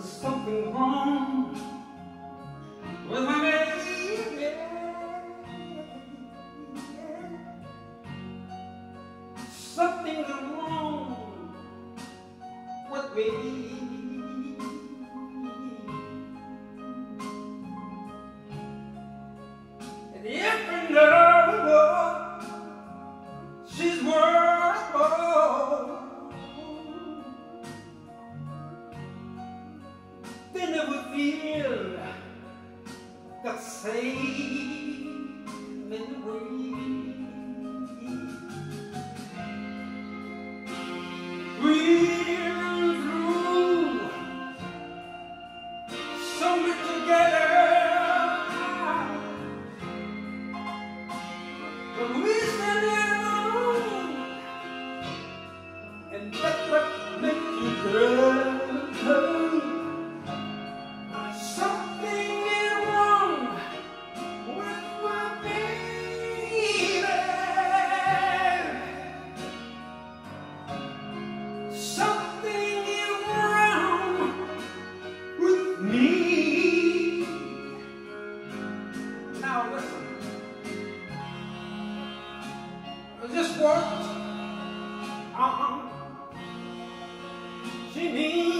something wrong with my baby. Something wrong with me. They never feel the same in way. So together, but we alone, and that's This world, uh-uh. She means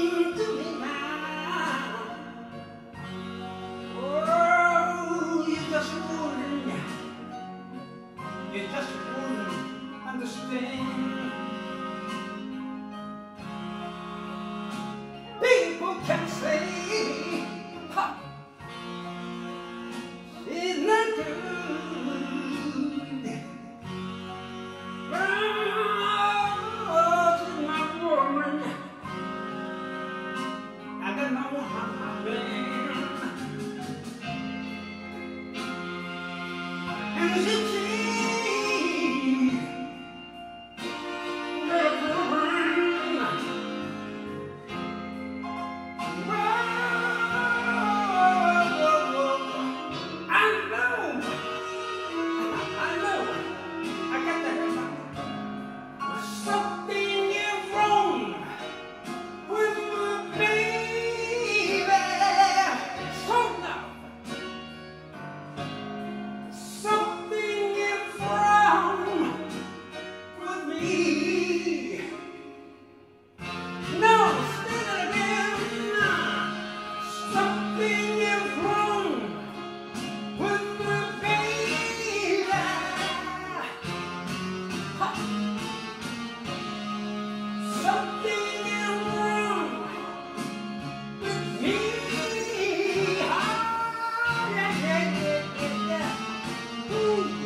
Music Yeah, yeah, yeah. it